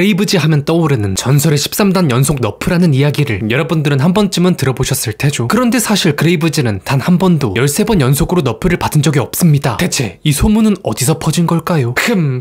그레이브즈 하면 떠오르는 전설의 13단 연속 nerf라는 이야기를 여러분들은 한 번쯤은 들어보셨을 테죠. 그런데 사실 그레이브즈는 단 한 번도 13번 연속으로 nerf를 받은 적이 없습니다. 대체 이 소문은 어디서 퍼진 걸까요? 흠.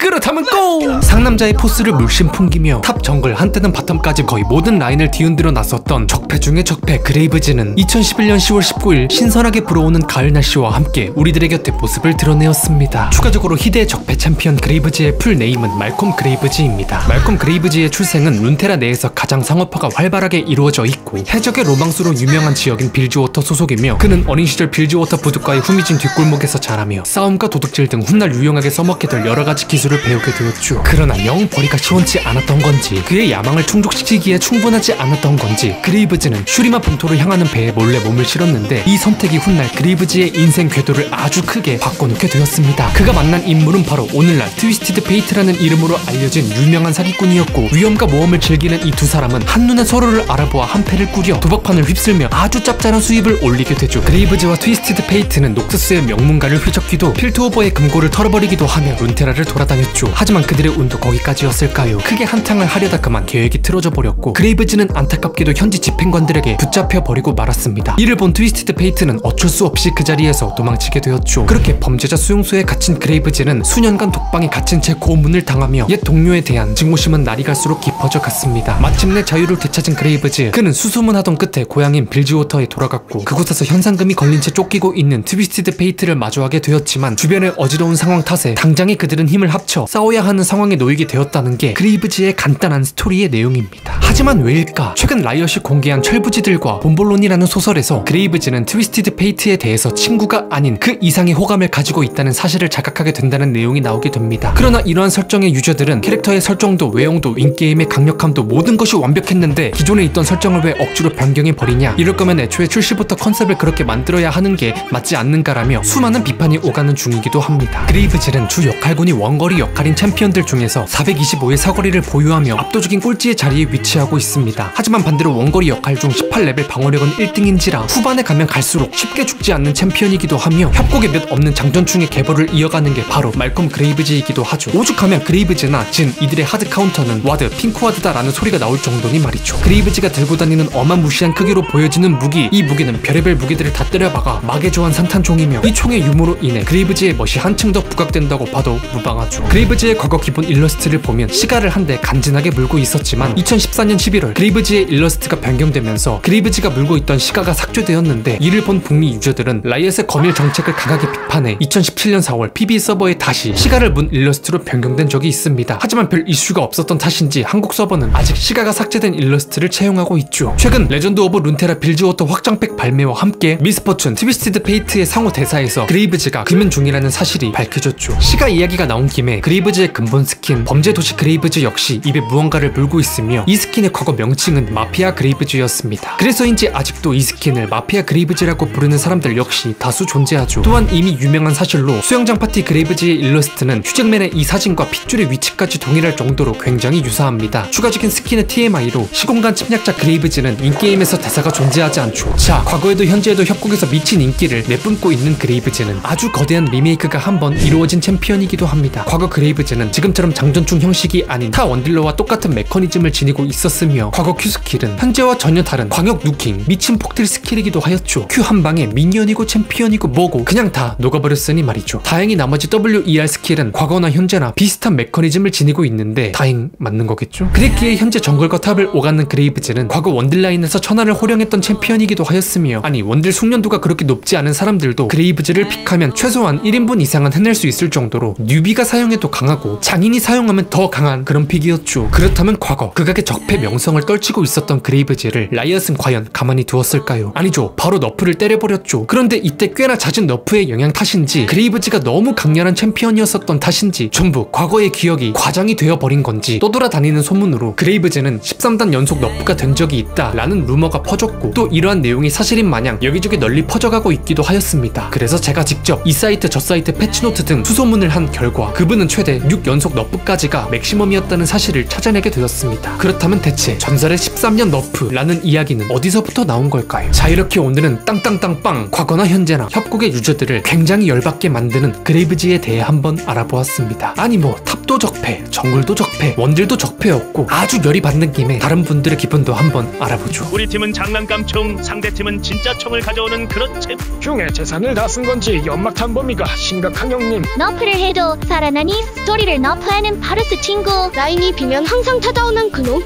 그렇다면 고! 상남자의 포스를 물씬 풍기며 top 정글 한때는 bottom까지 거의 모든 라인을 뒤흔들어 놨었던 적폐 중의 적폐 그레이브즈는 2011년 10월 19일 신선하게 불어오는 가을 날씨와 함께 우리들의 곁에 모습을 드러내었습니다. 추가적으로 희대의 적폐 챔피언 그레이브즈의 full name은 말콤 그레이브즈입니다. 말콤 그레이브즈의 출생은 룬테라 내에서 가장 상업화가 활발하게 이루어져 있고 해적의 로망스로 유명한 지역인 빌지워터 소속이며 그는 어린 시절 빌지워터 부두가의 후미진 뒷골목에서 자라며 싸움과 도둑질 등 훗날 유용하게 써먹게 될 여러 가지 기술을 배우게 되었죠. 그러나 영 벌이가 시원치 않았던 건지 그의 야망을 충족시키기에 충분하지 않았던 건지 그레이브즈는 슈리마 본토를 향하는 배에 몰래 몸을 실었는데 이 선택이 훗날 그레이브즈의 인생 궤도를 아주 크게 바꿔놓게 되었습니다. 그가 만난 인물은 바로 오늘날 트위스티드 페이트라는 이름으로 알려진 유명한 사기꾼이었고 위험과 모험을 즐기는 이 두 사람은 한눈에 서로를 알아보아 한 패를 꾸려 도박판을 휩쓸며 아주 짭짤한 수입을 올리게 되죠. 그레이브즈와 트위스티드 페이트는 녹서스의 명문가를 휘젓기도 필트오버의 금고를 털어버리기도 하며 룬테라를 돌아다녔죠. 하지만 그들의 운도 거기까지였을까요? 크게 한탕을 하려다 그만 계획이 틀어져 버렸고 그레이브즈는 안타깝게도 현지 집행관들에게 붙잡혀 버리고 말았습니다. 이를 본 트위스티드 페이트는 어쩔 수 없이 그 자리에서 도망치게 되었죠. 그렇게 범죄자 수용소에 갇힌 그레이브즈는 수년간 독방에 갇힌 채 고문을 당하며 옛 동료에 대한 증오심은 날이 갈수록 깊어져 갔습니다. 마침내 자유를 되찾은 그레이브즈 그는 수소문하던 끝에 고향인 빌지워터에 돌아갔고 그곳에서 현상금이 걸린 채 쫓기고 있는 트위스티드 페이트를 마주하게 되었지만 주변의 어지러운 상황 탓에 당장에 그들은 힘을 합쳐 싸워야 하는 상황에 놓이게 되었다는 게 그레이브즈의 간단한 스토리의 내용입니다. 하지만 왜일까? 최근 라이엇이 공개한 철부지들과 봄볼로니라는 소설에서 그레이브즈는 트위스티드 페이트에 대해서 친구가 아닌 그 이상의 호감을 가지고 있다는 사실을 자각하게 된다는 내용이 나오게 됩니다. 그러나 이러한 설정에 유저들은 캐릭터의 설정도 외형도 in-game의 강력함도 모든 것이 완벽했는데 기존에 있던 설정을 왜 억지로 변경해 버리냐 이럴 거면 애초에 출시부터 컨셉을 그렇게 만들어야 하는 게 맞지 않는가라며 수많은 비판이 오가는 중이기도 합니다. 그레이브즈는 주 역할군이 원거리 역할인 챔피언들 중에서 425의 사거리를 보유하며 압도적인 꼴찌의 자리에 위치하고 있습니다. 하지만 반대로 원거리 역할 중 18레벨 방어력은 1등인지라 후반에 가면 갈수록 쉽게 죽지 않는 챔피언이기도 하며 협곡에 몇 없는 장전충의 계보를 이어가는 게 바로 말콤 그레이브즈이기도 하죠. 오죽하면 그레이브즈나 진 이들의 hard counter는 ward, pink ward다라는 소리가 나올 정도니 말이죠. 그레이브즈가 들고 다니는 어마무시한 크기로 보여지는 무기 이 무기는 별의별 무기들을 다 때려박아 마개조한 산탄총이며 이 총의 유무로 인해 그레이브즈의 멋이 한층 더 부각된다고 봐도 무방하죠. 그레이브즈의 과거 기본 일러스트를 보면 시가를 한대 간지나게 물고 있었지만 2014년 11월 그레이브즈의 일러스트 가 변경되면서 그레이브즈가 물고 있던 시가가 삭제되었는데 이를 본 북미 유저들은 라이엇의 검열 정책을 강하게 비판해 2017년 4월 PBE 서버에 다시 시가를 문 일러스트로 변경된 적이 있습니다. 하지만 별 이슈가 없었던 탓인지 한국 서버는 아직 시가가 삭제된 일러스트를 채용하고 있죠. 최근 레전드 오브 룬테라 빌지워터 확장팩 발매와 함께 미스포춘 트위스티드 페이트의 상호 대사에서 그레이브즈가 금연 중이라는 사실이 밝혀졌죠. 시가 이야기가 나온 김에 그레이브즈의 근본 스킨 범죄 도시 그레이브즈 역시 입에 무언가를 물고 있으며 이 스킨의 과거 명칭은 마피아 그레이브즈였습니다. 그래서인지 아직도 이 스킨을 마피아 그레이브즈라고 부르는 사람들 역시 다수 존재하죠. 또한 이미 유명한 사실로 수영장 파티 그레이브즈의 일러스트는 휴잭맨의 이 사진과 핏줄의 위치까지 동일할 정도로 굉장히 유사합니다. 추가적인 스킨의 TMI로 시공간 침략자 그레이브즈는 in-game에서 대사가 존재하지 않죠. 자, 과거에도 현재에도 협곡에서 미친 인기를 내뿜고 있는 그레이브즈는 아주 거대한 리메이크가 한 번 이루어진 챔피언이기도 합니다. 과거 그레이브즈는 지금처럼 장전충 형식이 아닌 타 원딜러와 똑같은 메커니즘을 지니고 있었으며 과거 Q 스킬은 현 재와 전혀 다른 광역 nuking, 미친 폭딜 스킬이기도 하였죠. Q 한 방에 minion이고 챔피언이고 뭐고 그냥 다 녹아버렸으니 말이죠. 다행히 나머지 WER 스킬은 과거나 현재나 비슷한 메커니즘을 지니고 있는데 다행 맞는 거겠죠? 그랬기에 현재 정글과 탑을 오가는 그레이브즈는 과거 원딜라인에서 천하를 호령했던 챔피언이기도 하였으며 아니 원딜 숙련도가 그렇게 높지 않은 사람들도 그레이브즈를 pick하면 최소한 1인분 이상은 해낼 수 있을 정도로 newbie가 사용해도 강하고 장인이 사용하면 더 강한 그런 pick이었죠. 그렇다면 과거 극악의 적폐 명성을 떨치고 있었던 그레이브즈 를 라이엇은 과연 가만히 두었을까요? 아니죠. 바로 nerf를 때려버렸죠. 그런데 이때 꽤나 잦은 nerf의 영향 탓인지 그레이브즈가 너무 강렬한 챔피언이었었던 탓인지 전부 과거의 기억이 과장이 되어버린 건지 떠돌아다니는 소문으로 그레이브즈는 13단 연속 nerf가 된 적이 있다 라는 루머가 퍼졌고 또 이러한 내용이 사실인 마냥 여기저기 널리 퍼져가고 있기도 하였습니다. 그래서 제가 직접 이 사이트 저 사이트 patch note 등 수소문을 한 결과 그분은 최대 6연속 nerf까지가 맥시멈이었다는 사실을 찾아내게 되었습니다. 그렇다면 대체 전설의 13연 nerf 라는 이야기는 어디서부터 나온 걸까요? 자 이렇게 오늘은 땅땅땅빵 과거나 현재나 협곡의 유저들을 굉장히 열받게 만드는 그레이브즈에 대해 한번 알아보았습니다. 아니 뭐 탑도 적폐, 정글도 적폐, 원딜도 적폐였고 아주 열이 받는 김에 다른 분들의 기분도 한번 알아보죠. 우리 팀은 장난감 총, 상대 팀은 진짜 총을 가져오는 그런 챔. 흉의 재산을 다 쓴 건지 연막탄 범위가 심각한 형님 nerf를 해도 살아나니 스토리를 nerf하는 바루스 친구 라인이 비면 항상 찾아오는 그놈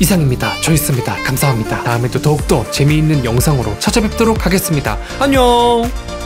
이상입니다. 저였습니다. 감사합니다. 다음에도 더욱더 재미있는 영상으로 찾아뵙도록 하겠습니다. 안녕!